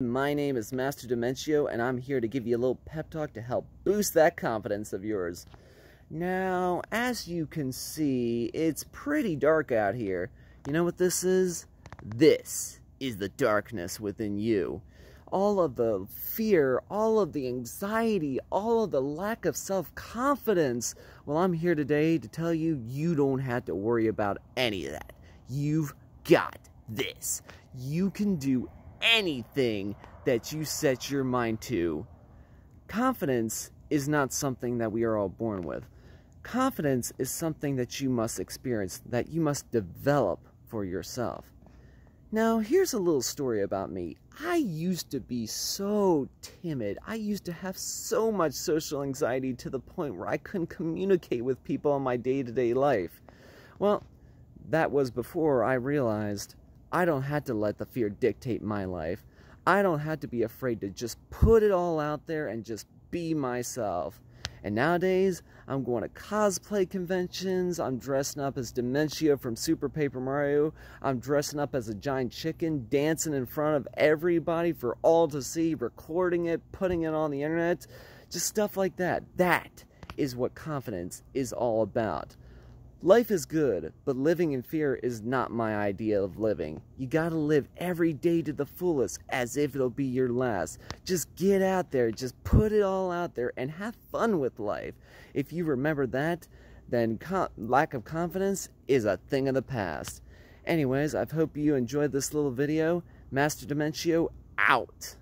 My name is Master Dimentio, and I'm here to give you a little pep talk to help boost that confidence of yours. Now, as you can see, it's pretty dark out here. You know what this is? This is the darkness within you. All of the fear, all of the anxiety, all of the lack of self-confidence. Well, I'm here today to tell you, you don't have to worry about any of that. You've got this. You can do anything that you set your mind to. Confidence is not something that we are all born with. Confidence is something that you must experience, that you must develop for yourself. Now, here's a little story about me. I used to be so timid. I used to have so much social anxiety to the point where I couldn't communicate with people in my day-to-day -day life. Well, that was before I realized I don't have to let the fear dictate my life. I don't have to be afraid to just put it all out there and just be myself. And nowadays, I'm going to cosplay conventions, I'm dressing up as Dimentio from Super Paper Mario, I'm dressing up as a giant chicken, dancing in front of everybody for all to see, recording it, putting it on the internet, just stuff like that. That is what confidence is all about. Life is good, but living in fear is not my idea of living. You gotta live every day to the fullest as if it'll be your last. Just get out there, just put it all out there, and have fun with life. If you remember that, then lack of confidence is a thing of the past. Anyways, I hope you enjoyed this little video. Master Dimentio, out.